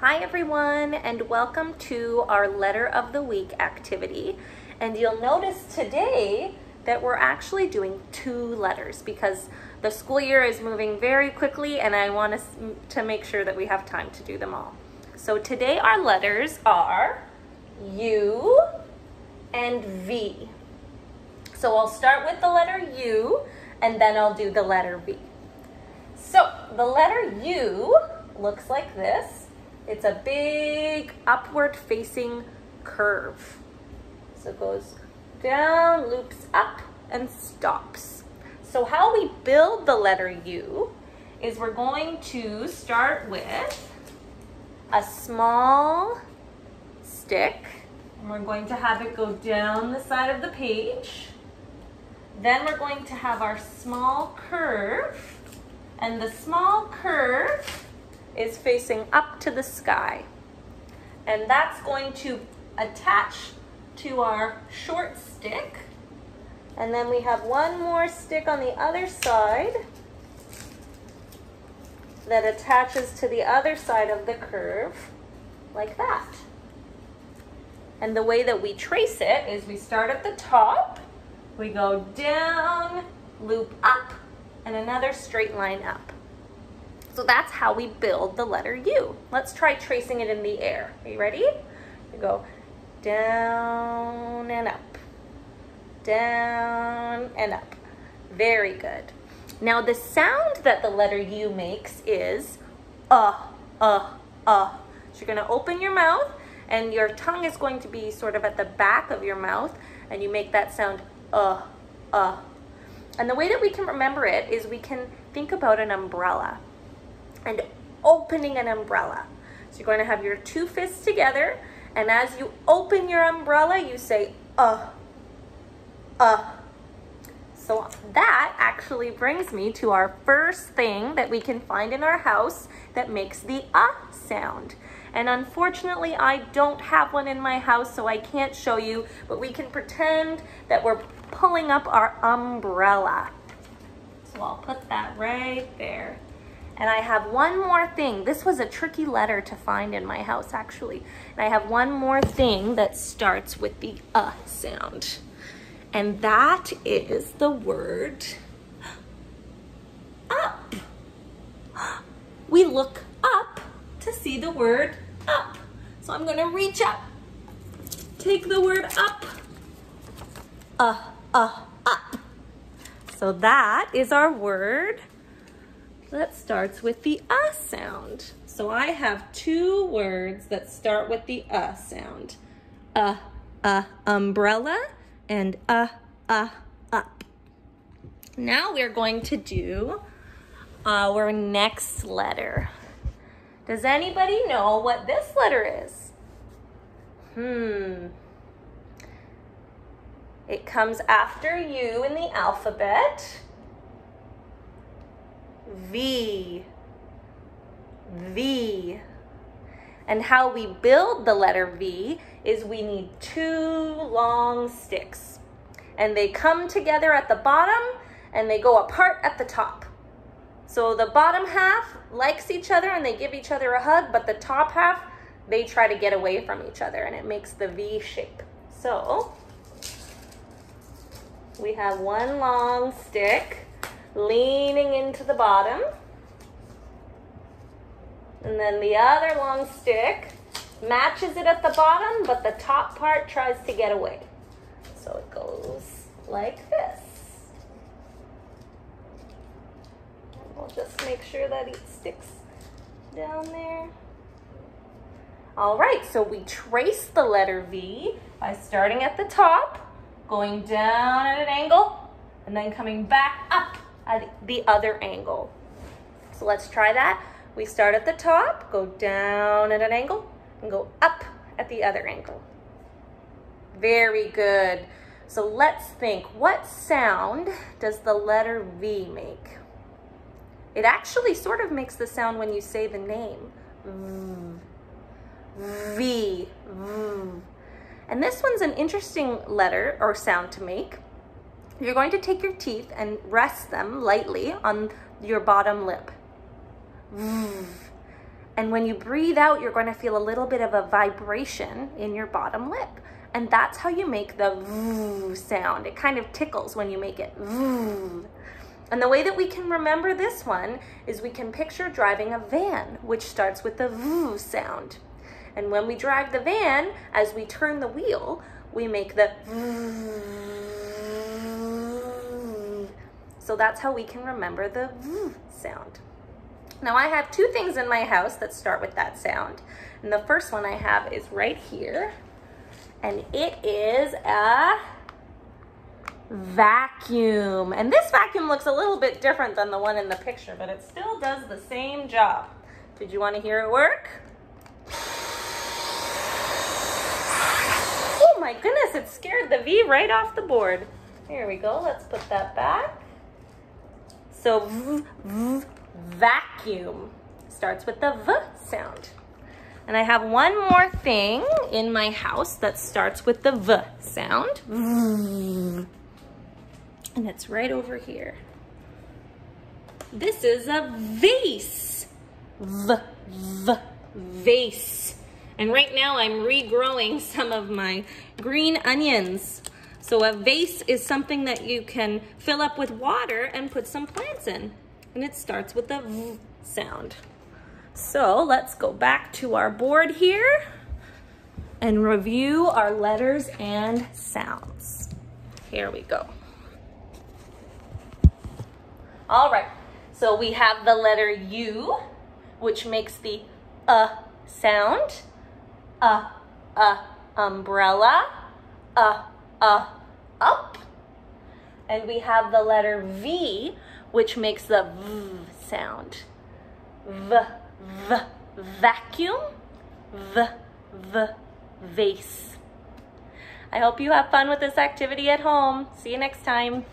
Hi everyone and welcome to our letter of the week activity. And you'll notice today that we're actually doing two letters because the school year is moving very quickly and I want us to make sure that we have time to do them all. So today our letters are U and V. So I'll start with the letter U and then I'll do the letter V. So the letter U looks like this. It's a big upward facing curve. So it goes down, loops up, and stops. So how we build the letter U is we're going to start with a small stick, and we're going to have it go down the side of the page. Then we're going to have our small curve, and the small curve is facing up to the sky. And that's going to attach to our short stick. And then we have one more stick on the other side that attaches to the other side of the curve like that. And the way that we trace it is we start at the top, we go down, loop up, and another straight line up. So that's how we build the letter U. Let's try tracing it in the air. Are you ready? You go down and up, down and up. Very good. Now the sound that the letter U makes is uh, uh, uh. So you're gonna open your mouth and your tongue is going to be sort of at the back of your mouth and you make that sound uh, uh. And the way that we can remember it is we can think about an umbrella and opening an umbrella. So you're going to have your two fists together, and as you open your umbrella, you say, uh, uh. So that actually brings me to our first thing that we can find in our house that makes the uh sound. And unfortunately, I don't have one in my house, so I can't show you, but we can pretend that we're pulling up our umbrella. So I'll put that right there. And I have one more thing. This was a tricky letter to find in my house, actually. And I have one more thing that starts with the uh sound. And that is the word up. We look up to see the word up. So I'm gonna reach up, take the word up, uh, uh, up. So that is our word that starts with the uh sound. So I have two words that start with the uh sound. Uh, uh, umbrella and uh, uh, up. Now we're going to do our next letter. Does anybody know what this letter is? Hmm. It comes after U in the alphabet. V, V. And how we build the letter V is we need two long sticks. And they come together at the bottom and they go apart at the top. So the bottom half likes each other and they give each other a hug, but the top half, they try to get away from each other and it makes the V shape. So we have one long stick leaning into the bottom. And then the other long stick matches it at the bottom, but the top part tries to get away. So it goes like this. And we'll just make sure that it sticks down there. All right, so we trace the letter V by starting at the top, going down at an angle, and then coming back up the other angle. So let's try that. We start at the top, go down at an angle, and go up at the other angle. Very good. So let's think, what sound does the letter V make? It actually sort of makes the sound when you say the name. V. V. And this one's an interesting letter or sound to make you're going to take your teeth and rest them lightly on your bottom lip. And when you breathe out, you're going to feel a little bit of a vibration in your bottom lip. And that's how you make the sound. It kind of tickles when you make it. And the way that we can remember this one is we can picture driving a van, which starts with the v sound. And when we drive the van, as we turn the wheel, we make the so that's how we can remember the v sound. Now I have two things in my house that start with that sound. And the first one I have is right here. And it is a vacuum. And this vacuum looks a little bit different than the one in the picture, but it still does the same job. Did you want to hear it work? Oh my goodness, it scared the V right off the board. Here we go, let's put that back. So, v, v, vacuum starts with the V sound. And I have one more thing in my house that starts with the V sound. And it's right over here. This is a vase. V, v, vase. And right now I'm regrowing some of my green onions. So a vase is something that you can fill up with water and put some plants in and it starts with a V sound. So let's go back to our board here and review our letters and sounds. Here we go. All right, so we have the letter U, which makes the uh sound. Uh, uh, umbrella. Uh, up. And we have the letter V, which makes the V sound. V, V, vacuum, V, V, vase. I hope you have fun with this activity at home. See you next time.